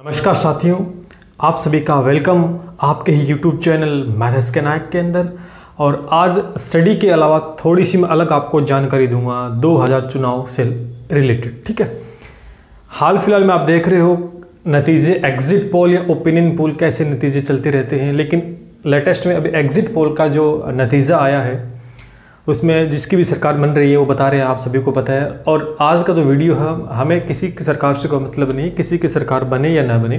नमस्कार साथियों, आप सभी का वेलकम आपके ही यूट्यूब चैनल मैथ्स के नायक के अंदर। और आज स्टडी के अलावा थोड़ी सी मैं अलग आपको जानकारी दूँगा 2000 चुनाव से रिलेटेड ठीक है? हाल फ़िलहाल में आप देख रहे हो, नतीजे एग्जिट पोल या ओपिनियन पोल कैसे नतीजे चलते रहते हैं, लेकिन लेटेस्ट में अभी एग्जिट पोल का जो नतीजा आया है उसमें जिसकी भी सरकार बन रही है, वो बता रहे हैं, आप सभी को पता है। और आज का जो वीडियो है, हमें किसी की सरकार से कोई मतलब नहीं, किसी की सरकार बने या ना बने।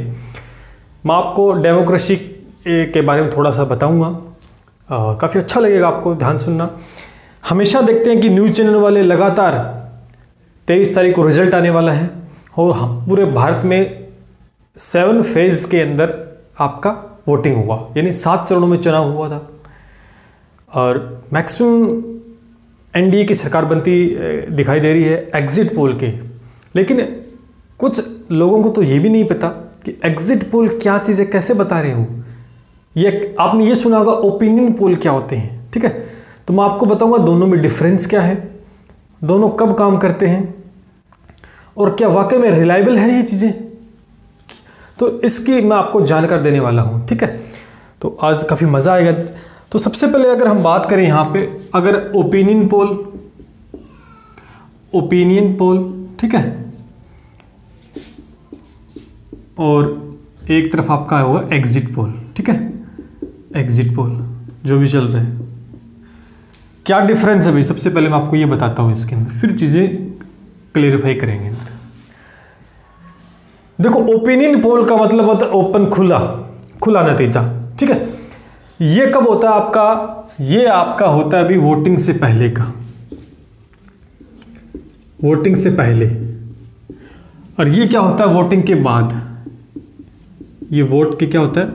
मैं आपको डेमोक्रेसी के बारे में थोड़ा सा बताऊँगा। काफ़ी अच्छा लगेगा आपको ध्यान सुनना। हमेशा देखते हैं कि न्यूज़ चैनल वाले लगातार तेईस तारीख को रिज़ल्ट आने वाला है। और पूरे भारत में सेवन फ़ेज़ के अंदर आपका वोटिंग हुआ। यानी सात चरणों में चुनाव हुआ था। और मैक्सिमम एनडीए की सरकार बनती दिखाई दे रही है एग्जिट पोल के। लेकिन कुछ लोगों को तो ये भी नहीं पता कि एग्जिट पोल क्या चीज़ है कैसे बता रहे हो। ये, आपने ये सुना होगा ओपिनियन पोल क्या होते हैं, ठीक है? तो मैं आपको बताऊँगा दोनों में डिफरेंस क्या है, दोनों कब काम करते हैं, और क्या वाकई में रिलायबल है ये चीज़ें? तो इसकी मैं आपको जानकार देने वाला हूँ, ठीक है? तो आज काफ़ी मज़ा आएगा। तो सबसे पहले अगर हम बात करें यहाँ पे, अगर ओपिनियन पोल ओपिनियन पोल ठीक है? और एक तरफ़ आपका होगा एग्जिट पोल ठीक है? एग्जिट पोल जो भी चल रहे है। क्या डिफरेंस है भाई? सबसे पहले मैं आपको ये बताता हूँ इसके अंदर। फिर चीज़ें क्लेरिफाई करेंगे। देखो ओपिनियन पोल का मतलब होता है ओपन खुला खुला नतीजा, ठीक है? ये कब होता है आपका? ये आपका होता है अभी वोटिंग से पहले का। वोटिंग से पहले। और ये क्या होता है वोटिंग के बाद? ये वोट के क्या होता है?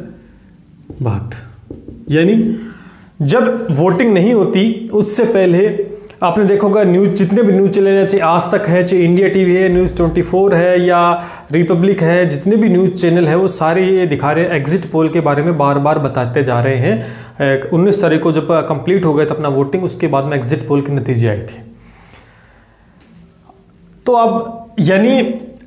बाद। यानी जब वोटिंग नहीं होती, उससे पहले आपने देखोगा न्यूज़, जितने भी न्यूज़ चैनल हैं, चाहे आज तक है, चाहे इंडिया टीवी है, न्यूज़ 24 है, या रिपब्लिक है, जितने भी न्यूज़ चैनल है, वो सारे ये दिखा रहे हैं, एग्जिट पोल के बारे में बार बार बताते जा रहे हैं। उन्नीस तारीख को जब कंप्लीट हो गया था अपना वोटिंग, उसके बाद में एग्जिट पोल के नतीजे आए थे। तो अब यानी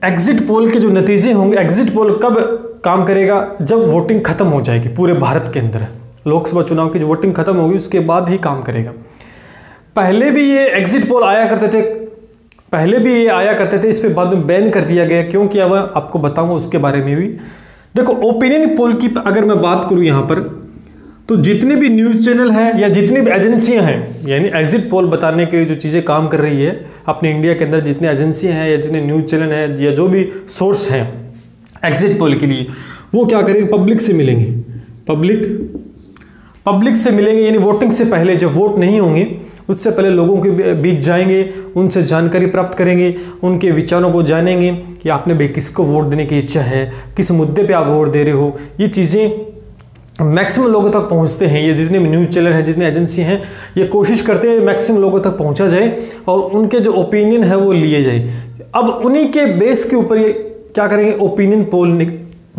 एग्जिट पोल के जो नतीजे होंगे, एग्जिट पोल कब काम करेगा? जब वोटिंग खत्म हो जाएगी पूरे भारत के अंदर। लोकसभा चुनाव की जो वोटिंग खत्म होगी, उसके बाद ही काम करेगा। पहले भी ये एग्जिट पोल आया करते थे, पहले भी ये आया करते थे, इस पर बाद में बैन कर दिया गया क्यों किया हुआ आपको बताऊँगा उसके बारे में भी। देखो ओपिनियन पोल की अगर मैं बात करूँ यहाँ पर तो जितने भी न्यूज़ चैनल हैं या जितनी भी एजेंसियाँ हैं, यानी एग्जिट पोल बताने के लिए जो चीज़ें काम कर रही है, अपने इंडिया के अंदर जितने एजेंसियाँ हैं या जितने न्यूज़ चैनल हैं या जो भी सोर्स हैं एग्जिट पोल के लिए, वो क्या करेंगे? पब्लिक से मिलेंगे। पब्लिक पब्लिक से मिलेंगे, यानी वोटिंग से पहले जब वोट नहीं होंगे, उससे पहले लोगों के बीच जाएँगे, उनसे जानकारी प्राप्त करेंगे, उनके विचारों को जानेंगे कि आपने भाई किसको वोट देने की इच्छा है, किस मुद्दे पे आप वोट दे रहे हो। ये चीज़ें मैक्सिमम लोगों तक पहुँचते हैं। ये जितने भी न्यूज़ चैनल हैं, जितने एजेंसी हैं, ये कोशिश करते हैं मैक्सिमम लोगों तक पहुँचा जाए और उनके जो ओपिनियन है वो लिए जाए। अब उन्हीं के बेस के ऊपर ये क्या करेंगे? ओपिनियन पोल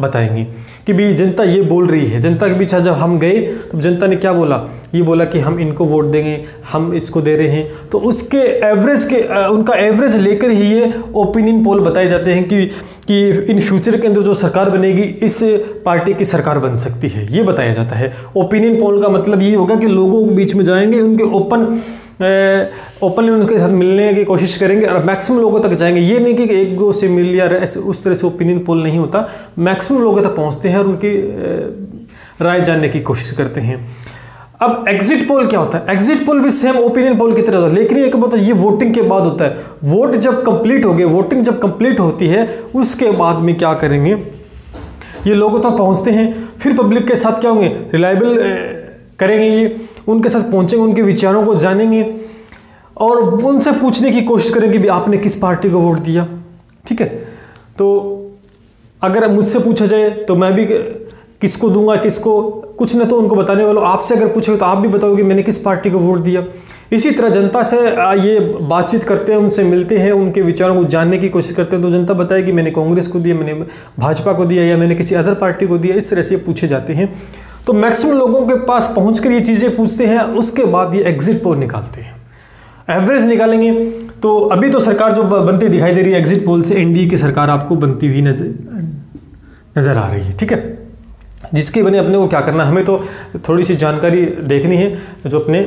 बताएँगे कि भी जनता ये बोल रही है। जनता के पीछे जब हम गए तो जनता ने क्या बोला? ये बोला कि हम इनको वोट देंगे, हम इसको दे रहे हैं। तो उसके एवरेज के उनका एवरेज लेकर ही ये ओपिनियन पोल बताए जाते हैं कि कि इन फ्यूचर के अंदर जो सरकार बनेगी, इस पार्टी की सरकार बन सकती है। ये बताया जाता है। ओपिनियन पोल का मतलब ये होगा कि लोगों के बीच में जाएँगे, उनके ओपन ओपनली उनके साथ मिलने की कोशिश करेंगे और मैक्सिमम लोगों तक जाएँगे। ये नहीं कि एक दो से मिल या उस तरह से ओपिनियन पोल नहीं होता। मैक्सिमम लोगों तक पहुँचते हैं और उनकी राय जानने की कोशिश करते हैं। अब एग्जिट पोल क्या होता है? एग्जिट पोल भी सेम ओपिनियन पोल की तरह होता है। लेकिन एक है, ये वोटिंग के बाद होता है। वोट जब कंप्लीट हो गए वोटिंग जब कंप्लीट होती है, उसके बाद में क्या करेंगे? ये लोगों तक तो पहुँचते हैं। फिर पब्लिक के साथ क्या होंगे? रिलायबल करेंगे ये, उनके साथ पहुँचेंगे, उनके विचारों को जानेंगे और उनसे पूछने की कोशिश करेंगे भी आपने किस पार्टी को वोट दिया। ठीक है? तो अगर मुझसे पूछा जाए तो मैं भी किसको दूँगा, किसको, कुछ ना तो उनको बताने वालों आपसे अगर पूछोगे तो आप भी बताओगे मैंने किस पार्टी को वोट दिया। इसी तरह जनता से ये बातचीत करते हैं, उनसे मिलते हैं, उनके विचारों को जानने की कोशिश करते हैं। तो जनता बताएगी, मैंने कांग्रेस को दिया, मैंने भाजपा को दिया या मैंने किसी अदर पार्टी को दिया। इस तरह से पूछे जाते हैं। तो मैक्सिमम लोगों के पास पहुँच ये चीज़ें पूछते हैं, उसके बाद ये एग्जिट पोल निकालते हैं। एवरेज निकालेंगे तो अभी तो सरकार जो बनती दिखाई दे रही है एग्जिट पोल से एनडीए की सरकार आपको बनती हुई नज़र नज़र आ रही है, ठीक है? जिसके बने अपने को क्या करना हमें तो थोड़ी सी जानकारी देखनी है, जो अपने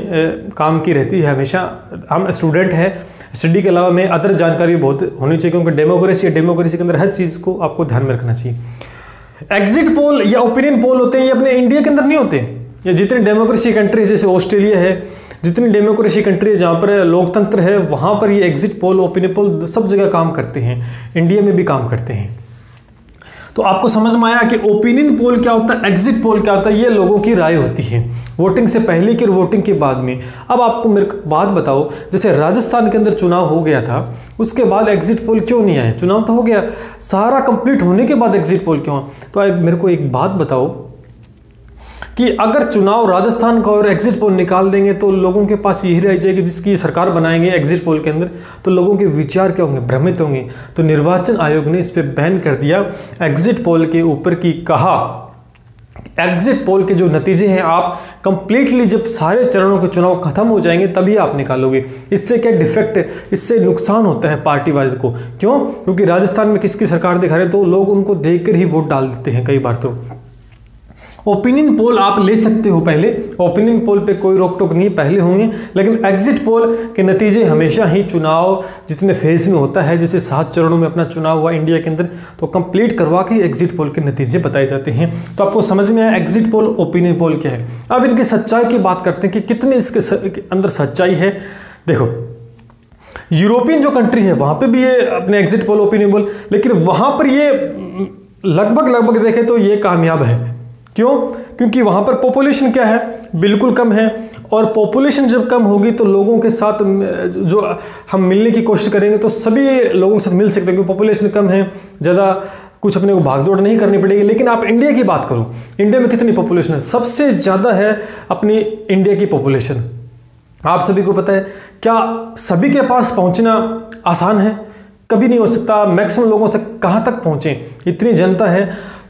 काम की रहती है हमेशा। हम स्टूडेंट हैं स्टडी के अलावा में अदर जानकारी बहुत होनी चाहिए, क्योंकि डेमोक्रेसी या डेमोक्रेसी के अंदर हर चीज़ को आपको ध्यान में रखना चाहिए। एग्जिट पोल या ओपिनियन पोल होते हैं, ये अपने इंडिया के अंदर नहीं होते। या जितनी डेमोक्रेसी कंट्री जैसे ऑस्ट्रेलिया है, जितनी डेमोक्रेसी कंट्री है जहाँ पर लोकतंत्र है, वहाँ पर ये एग्जिट पोल ओपिनियन पोल सब जगह काम करते हैं। इंडिया में भी काम करते हैं। तो आपको समझ में आया कि ओपिनियन पोल क्या होता है एग्जिट पोल क्या होता है, ये लोगों की राय होती है। वोटिंग से पहले की वोटिंग के बाद में। अब आपको मेरे बात बताओ, जैसे राजस्थान के अंदर चुनाव हो गया था, उसके बाद एग्जिट पोल क्यों नहीं आया चुनाव तो हो गया। सारा कंप्लीट होने के बाद एग्जिट पोल क्यों? तो मेरे को एक बात बताओ कि अगर चुनाव राजस्थान का और एग्जिट पोल निकाल देंगे तो लोगों के पास यही रह जाएगी जिसकी सरकार बनाएँगे एग्जिट पोल के अंदर तो लोगों के विचार क्या होंगे? भ्रमित होंगे। तो निर्वाचन आयोग ने इस पर बैन कर दिया एग्जिट पोल के ऊपर की कहा एग्जिट पोल के जो नतीजे हैं, आप कंप्लीटली जब सारे चरणों के चुनाव खत्म हो जाएँगे, तभी आप निकालोगे। इससे क्या डिफेक्ट इससे नुकसान होता है पार्टी वाइज को? क्यों? क्योंकि राजस्थान में किसकी सरकार दिखा रहे हैं तो लोग उनको देखकर ही वोट डाल देते हैं कई बार तो। ओपिनियन पोल आप ले सकते हो पहले। ओपिनियन पोल पे कोई रोक टोक नहीं, पहले होंगे। लेकिन एग्जिट पोल के नतीजे हमेशा ही चुनाव जितने फ़ेज़ में होता है, जैसे सात चरणों में अपना चुनाव हुआ इंडिया के अंदर तो कंप्लीट करवा के एग्जिट पोल के नतीजे बताए जाते हैं। तो आपको समझ में आया एग्जिट पोल ओपिनियन पोल क्या है? अब इनकी सच्चाई की बात करते हैं कि कितने इसके अंदर सच्चाई है। देखो यूरोपियन जो कंट्री है, वहाँ पे भी ये अपने एग्जिट पोल ओपिनियन पोल लेकिन वहाँ पर ये लगभग लगभग देखें तो ये कामयाब है। क्यों? क्योंकि वहाँ पर पॉपुलेशन क्या है? बिल्कुल कम है। और पॉपुलेशन जब कम होगी तो लोगों के साथ जो हम मिलने की कोशिश करेंगे तो सभी लोगों के साथ मिल सकते हैं, क्योंकि पॉपुलेशन कम है। ज़्यादा कुछ अपने को भागदौड़ नहीं करनी पड़ेगी। लेकिन आप इंडिया की बात करो। इंडिया में कितनी पॉपुलेशन है? सबसे ज़्यादा है अपनी इंडिया की पॉपुलेशन आप सभी को पता है, क्या सभी के पास पहुँचना आसान है? कभी नहीं हो सकता। मैक्सिमम लोगों से कहाँ तक पहुँचें? इतनी जनता है।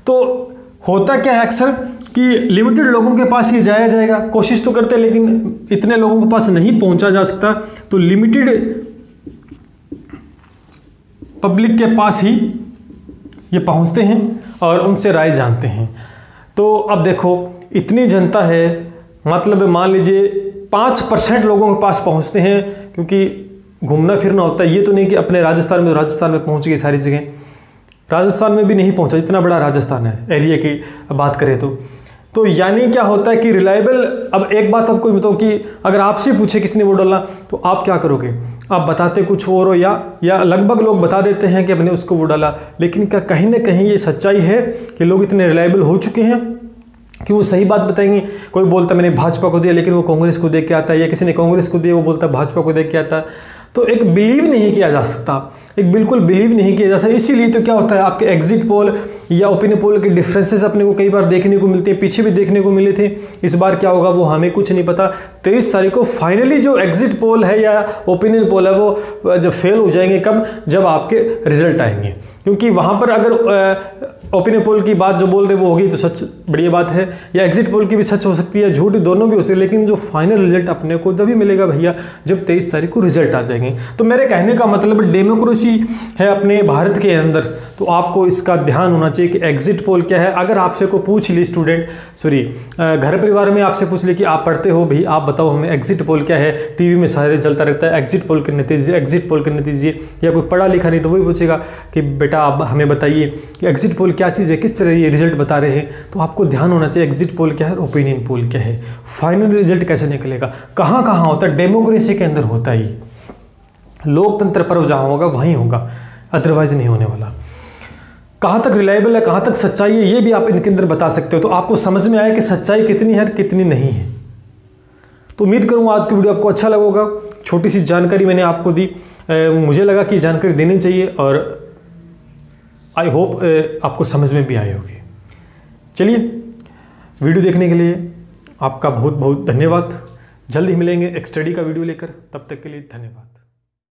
तो होता क्या है अक्सर कि लिमिटेड लोगों के पास ये जाया जाएगा। कोशिश तो करते हैं, लेकिन इतने लोगों के पास नहीं पहुँचा जा सकता। तो लिमिटेड पब्लिक के पास ही ये पहुँचते हैं और उनसे राय जानते हैं। तो अब देखो, इतनी जनता है मतलब मान लीजिए पाँच परसेंट लोगों के पास पहुँचते हैं, क्योंकि घूमना फिरना होता है। ये तो नहीं कि अपने राजस्थान में राजस्थान में पहुँच गए सारी जगह। राजस्थान में भी नहीं पहुँचा, इतना बड़ा राजस्थान है, एरिया की बात करें तो। तो यानी क्या होता है कि रिलायबल अब एक बात आपको बताओ कि अगर आपसे पूछे किसने वोट डालना तो आप क्या करोगे? आप बताते कुछ और हो या या लगभग लोग बता देते हैं कि हमने उसको वोट डाला, लेकिन क्या कहीं ना कहीं ये सच्चाई है कि लोग इतने रिलायबल हो चुके हैं? कि वो सही बात बताएँगे? कोई बोलता मैंने भाजपा को दिया, लेकिन वो कांग्रेस को देख के आता है, या किसी ने कांग्रेस को दिया, वो बोलता भाजपा को देख के आता है। तो एक बिलीव नहीं किया जा सकता। एक बिल्कुल बिलीव नहीं किया जा सकता। इसीलिए तो क्या होता है, आपके एग्जिट पोल या ओपिनियन पोल के डिफरेंसेस अपने को कई बार देखने को मिलते हैं, पीछे भी देखने को मिले थे। इस बार क्या होगा, वो हमें कुछ नहीं पता। तेईस तारीख को फाइनली जो एग्जिट पोल है या ओपिनियन पोल है वो जब फेल हो जाएँगे, कब? जब आपके रिज़ल्ट आएँगे। क्योंकि वहाँ पर अगर ओपिनियन पोल की बात जो बोल रहे वो होगी तो सच बढ़िया बात है। या एग्जिट पोल की भी सच हो सकती है, झूठ दोनों भी हो सकती है, लेकिन जो फाइनल रिज़ल्ट अपने को तभी मिलेगा भैया, जब तेईस तारीख को रिज़ल्ट आ जाएँगे। तो मेरे कहने का मतलब डेमोक्रेसी है अपने भारत के अंदर। तो आपको इसका ध्यान होना चाहिए कि एग्जिट पोल क्या है। अगर आपसे को पूछ ली स्टूडेंट सॉरी घर परिवार में आपसे पूछ ली कि आप पढ़ते हो, भाई आप बताओ हमें एग्जिट पोल क्या है? टीवी में सारे चलता रहता है। एग्जिट पोल के नतीजे एग्जिट पोल के नतीजे। या कोई पढ़ा लिखा नहीं तो वही पूछेगा कि बेटा आप हमें बताइए कि एग्जिट पोल क्या चीज़ है, किस तरह ये रिज़ल्ट बता रहे हैं? तो आपको ध्यान होना चाहिए एग्जिट पोल क्या है ओपिनियन पोल क्या है। फाइनल रिज़ल्ट कैसे निकलेगा? कहाँ कहाँ होता है? डेमोक्रेसी के अंदर होता ही। लोकतंत्र पर्व जहाँ होगा, वहीं होगा। अदरवाइज़ नहीं होने वाला। कहाँ तक रिलायबल है, कहाँ तक सच्चाई है, ये भी आप इनके अंदर बता सकते हो। तो आपको समझ में आया कि सच्चाई कितनी है कितनी नहीं है। तो उम्मीद करूँगा आज की वीडियो आपको अच्छा लगेगा छोटी सी जानकारी मैंने आपको दी। मुझे लगा कि जानकारी देनी चाहिए और आई होप आपको समझ में भी आई होगी। चलिए, वीडियो देखने के लिए आपका बहुत बहुत धन्यवाद। जल्द ही मिलेंगे एक स्टडी का वीडियो लेकर। तब तक के लिए धन्यवाद।